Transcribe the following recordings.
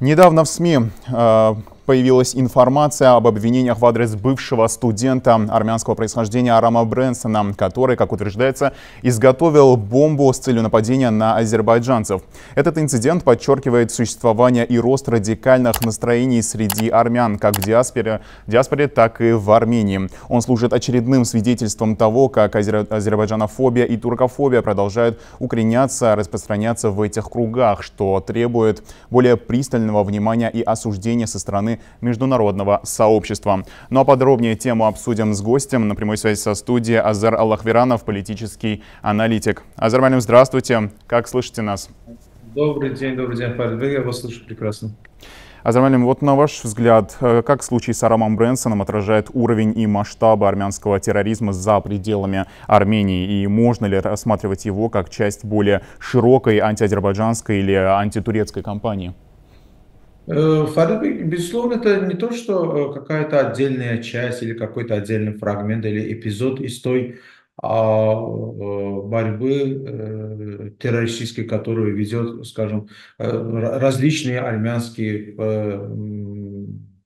Недавно в СМИ э, появилась информация об обвинениях в адрес бывшего студента армянского происхождения Арама Брэнсона, который, как утверждается, изготовил бомбу с целью нападения на азербайджанцев. Этот инцидент подчеркивает существование и рост радикальных настроений среди армян, как в диаспоре, диаспоре так и в Армении. Он служит очередным свидетельством того, как азербайджанофобия и туркофобия продолжают укореняться, распространяться в этих кругах, что требует более пристального внимания и осуждения со стороны международного сообщества. Ну а подробнее тему обсудим с гостем на прямой связи со студией Азар Аллахверанов, политический аналитик. Азар Малим, здравствуйте. Как слышите нас? Добрый день, добрый день, Фарид. Я вас слышу прекрасно. Азармалим, вот на ваш взгляд, э, как случай с Арамом Брэнсоном отражает уровень и масштабы армянского терроризма за пределами Армении? И можно ли рассматривать его как часть более широкой антиазербайджанской или антитурецкой кампании? Э, безусловно, это не то, что э, какая-то отдельная часть или какой-то отдельный фрагмент или эпизод из той а, э, борьбы террористической, которую ведет, скажем, различные армянские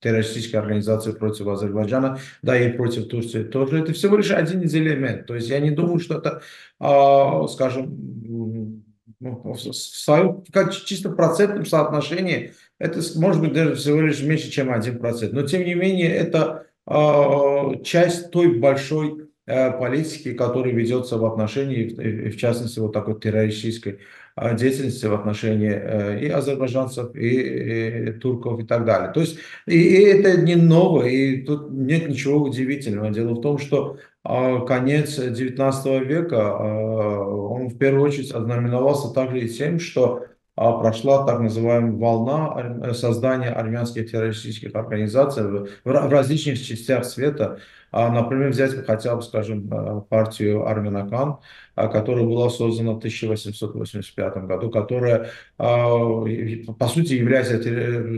террористические организации против Азербайджана, да и против Турции тоже. Это всего лишь один из элементов. То есть я не думаю, что это, а, скажем, ну, в своем чисто процентном соотношении это может быть даже всего лишь меньше, чем 1%. Но тем не менее, это э, часть той большой э, политики, которая ведется в отношении, в частности, вот такой террористической э, деятельности в отношении э, и азербайджанцев, и, и турков и так далее. То есть и, и это не новое, и тут нет ничего удивительного. Дело в том, что э, конец 19 века, э, он в первую очередь ознаменовался также и тем, что а прошла так называемая волна создания армянских террористических организаций в различных частях света. А, например, взять хотя бы, скажем, э, партию Армянакан, а, которая была создана в 1885 году, которая, по сути, является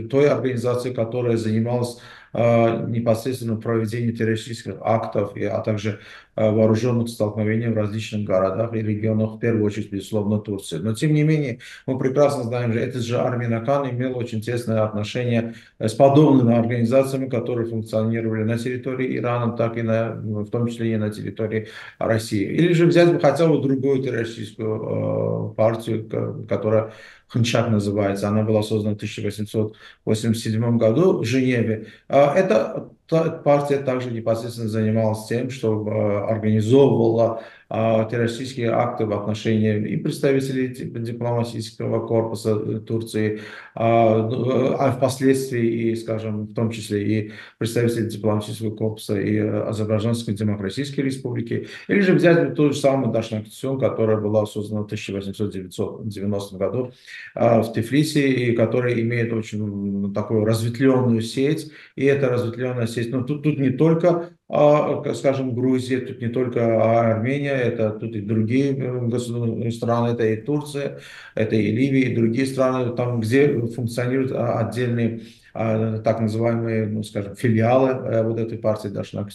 той организацией, которая занималась непосредственно проведением террористических актов, а также Э, вооруженных столкновений в различных городах и регионах, в первую очередь, безусловно, Турции. Но, тем не менее, мы прекрасно знаем, что этот же Арминакан имел очень тесное отношение э, с подобными организациями, которые функционировали на территории Ирана, так и на, в том числе и на территории России. Или же взять хотя бы другую террористическую э, партию, которая Ханчак называется, она была создана в 1887 году в Женеве. А эта партия также непосредственно занималась тем, что э, организовывала а, террористические акты в отношении и представителей дипломатического корпуса э, Турции, а, ну, а впоследствии и, скажем, в том числе и представителей дипломатического корпуса и Азербайджанской демократической республики, или же взять ту же самую Дашнактисюн, которая была создана в 1890 году а, в Тифлисе, и которая имеет очень такую разветвленную сеть, и эта разветвленная сеть, но тут, тут не только а, скажем, Грузия, тут не только Армения, это тут и другие э, страны, это и Турция, это и Ливия, и другие страны, там, где функционируют а, отдельные а, так называемые, ну, скажем, филиалы э, вот этой партии Дашна.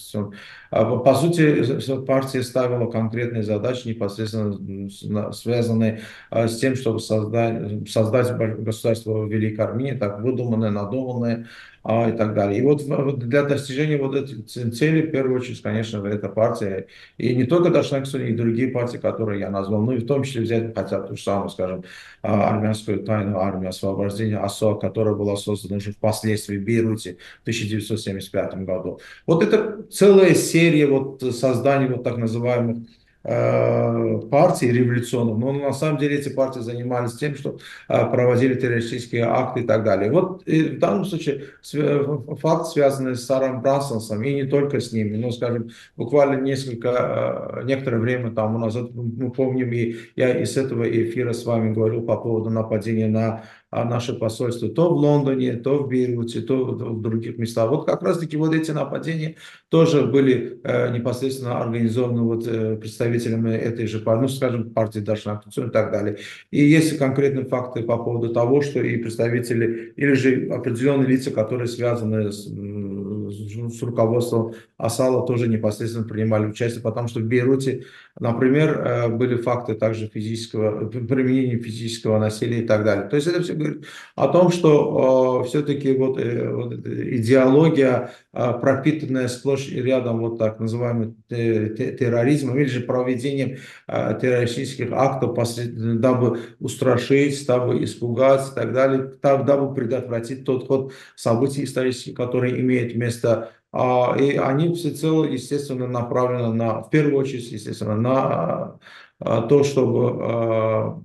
По сути, партия ставила конкретные задачи, непосредственно связанные с тем, чтобы создать, создать государство Великой Армении, так выдуманное, надуманное, а, и так далее. И вот для достижения вот этих целей, в первую очередь, конечно, эта партия, и не только Дашнаксун, и другие партии, которые я назвал, ну и в том числе взять хотя бы ту же самую, скажем, а, армянскую тайную армию освобождения АСО, которая была создана уже впоследствии в Бейруте в 1975 году. Вот это целая серия вот созданий вот так называемых партий революционных, но на самом деле эти партии занимались тем, что э, проводили террористические акты и так далее. Вот в данном случае факт, связанный с Саром Брансонсом, и не только с ними, но, скажем, буквально несколько, э, некоторое время тому назад, мы помним, и я из этого эфира с вами говорил по поводу нападения на наше посольство то в Лондоне, то в Бейруте, то в других местах. Вот как раз-таки вот эти нападения тоже были э, непосредственно организованы вот, э, представителями этой же, ну, скажем, партии Дашна и так далее. И есть конкретные факты по поводу того, что и представители, или же определенные лица, которые связаны с, с руководством Асала тоже непосредственно принимали участие, потому что в Бейруте, например, э, были факты также физического, применения физического насилия и так далее. То есть это все говорит о том, что э, все-таки вот, э, вот идеология, пропитанная сплошь и рядом вот так называемым терроризмом или же проведением террористических актов, дабы устрашить, дабы испугать и так далее, дабы предотвратить тот ход событий исторических, которые имеют место а, и они всецело, естественно, направлены на, в первую очередь, естественно, на а, то, чтобы а,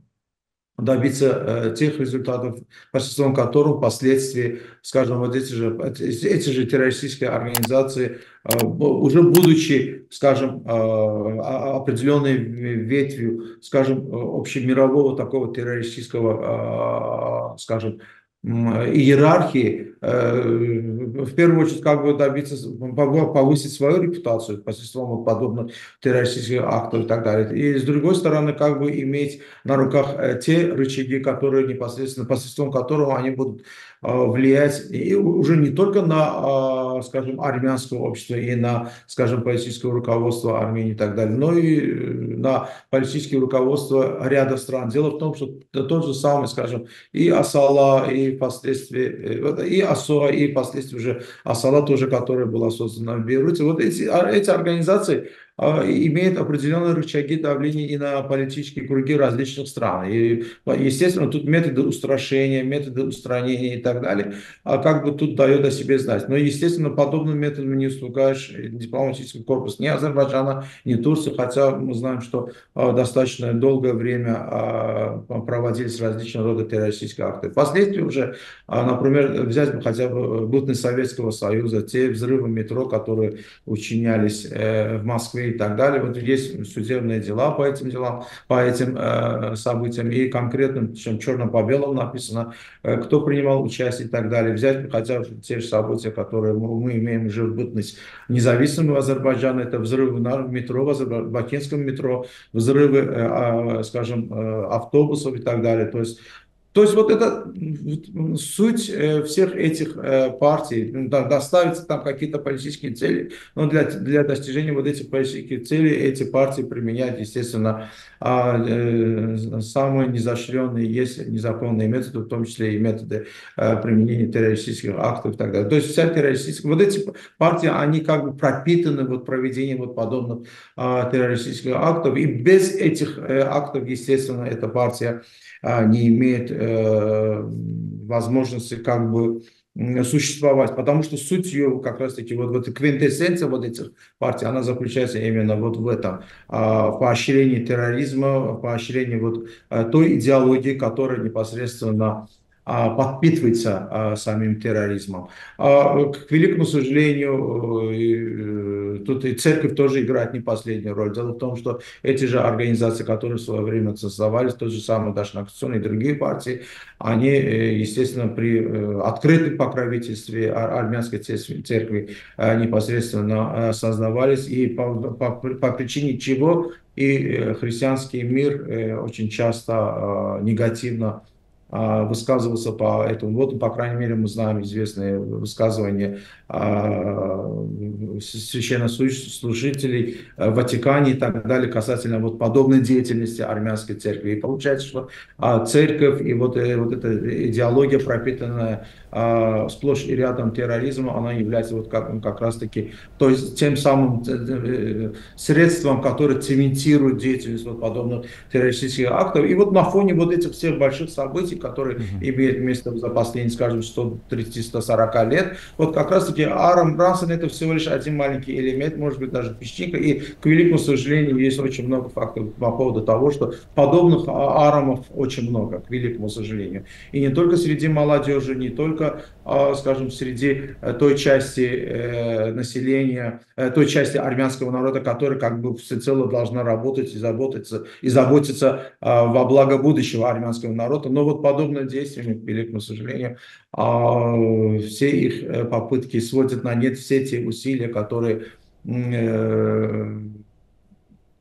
добиться э, тех результатов, посредством которых впоследствии, скажем, вот эти же, эти же террористические организации, уже будучи, скажем, определенной ветвью, скажем, общемирового такого террористического, скажем, иерархии, э, в первую очередь, как бы добиться, повысить свою репутацию посредством вот подобных террористических актов и так далее. И с другой стороны, как бы иметь на руках э, те рычаги, которые непосредственно, посредством которого они будут Э, влиять и уже не только на, э, скажем, армянское общество и на, скажем, политическое руководство Армении и так далее, но и э, на политическое руководство ряда стран. Дело в том, что тот же самый, скажем, и Асала, и впоследствии, и Асоа, и впоследствии уже Асала тоже, которая была создана в Бейруте. Вот эти, а, эти организации, имеет определенные рычаги давления и на политические круги различных стран. И, естественно, тут методы устрашения, методы устранения и так далее, а как бы тут дает о себе знать. Но, естественно, подобным методом не уступаешь дипломатический корпус ни Азербайджана, ни Турции, хотя мы знаем, что а, достаточно долгое время проводились различного рода террористические акты. Впоследствии уже, например, взять хотя бы бытность Советского Союза, те взрывы метро, которые учинялись э, в Москве, и так далее. Вот есть судебные дела по этим делам, по этим э, событиям, и конкретно, причем черным по белому написано, э, кто принимал участие и так далее. Взять хотя те же события, которые мы, мы имеем уже в бытность независимого Азербайджана, это взрывы на метро, в Бакинском метро, взрывы, э, э, скажем, э, автобусов и так далее. То есть то есть вот это суть э, всех этих э, партий, ну, доставить там какие-то политические цели, но для, для достижения вот этих политических целей эти партии применяют, естественно, а, э, самые незашленные есть незаконные методы, в том числе и методы применения террористических актов и так далее. То есть вся террористическая, вот эти партии, они как бы пропитаны вот проведением вот подобных а, террористических актов, и без этих актов, естественно, эта партия а, не имеет возможности как бы существовать, потому что суть ее как раз-таки вот в этой квинтэссенция вот этих партий, она заключается именно вот в этом а, поощрении терроризма, поощрении вот а, той идеологии, которая непосредственно а, подпитывается а, самим терроризмом. К великому сожалению, э, тут и церковь тоже играет не последнюю роль. Дело в том, что эти же организации, которые в свое время создавались, тот же самый Дашна и другие партии, они, э, естественно, при э, открытом покровительстве армянской церкви непосредственно создавались, и по, по, по причине чего и христианский мир очень часто негативно а, высказывался по этому. Вот, по крайней мере, мы знаем известные высказывания а, священнослужителей в Ватикане и так далее касательно вот подобной деятельности армянской церкви. И получается, что а, церковь и вот, э, вот эта идеология, пропитанная сплошь и рядом терроризмом, она является вот как, как раз таки то есть тем самым э, э, средством, которое цементирует деятельность вот подобных террористических актов. И вот на фоне вот этих всех больших событий, которые mm-hmm. имеют место за последние, скажем, 130-140 лет. Вот как раз-таки Арам Брансон это всего лишь один маленький элемент, может быть, даже песчинка. И, к великому сожалению, есть очень много фактов по поводу того, что подобных Арамов очень много, к великому сожалению. И не только среди молодежи, не только, а, скажем, среди э, той части э, населения, э, той части армянского народа, которая как бы всецело должна работать и заботиться, и заботиться а, во благо будущего армянского народа. Но вот подобные действия, к великому сожалению, а, все их э, попытки сводят на нет все те усилия, которые э,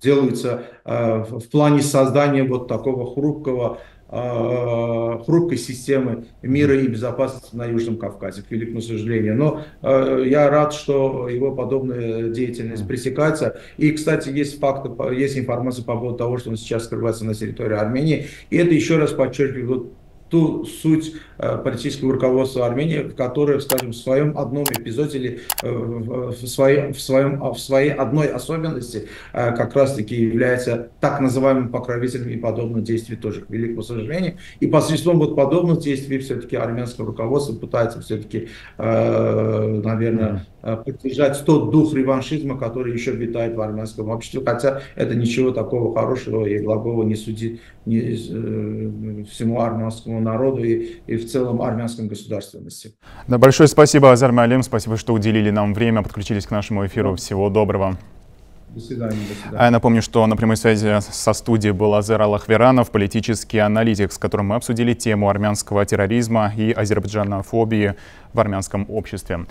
делаются э, в плане создания вот такого хрупкого э, хрупкой системы мира и безопасности на Южном Кавказе, к великому сожалению. Но э, я рад, что его подобная деятельность пресекается. И, кстати, есть факты, есть информация по поводу того, что он сейчас скрывается на территории Армении. И это еще раз подчеркивает ту суть э, политического руководства Армении, которое, скажем, в своем одном эпизоде или э, в, своем, в, своем, в своей одной особенности э, как раз-таки является так называемым покровителем и подобных действий тоже, к великому сожалению. И посредством вот подобных действий все-таки армянское руководство пытается все-таки, наверное, поддержать тот дух реваншизма, который еще витает в армянском обществе, хотя это ничего такого хорошего и благого не судит не, всему армянскому народу и, и в целом армянской государственности. Да, большое спасибо, Азар Малим, спасибо, что уделили нам время, подключились к нашему эфиру. Да. Всего доброго. До свидания, до свидания. А я напомню, что на прямой связи со студией был Азер Аллахверанов, политический аналитик, с которым мы обсудили тему армянского терроризма и азербайджанофобии в армянском обществе.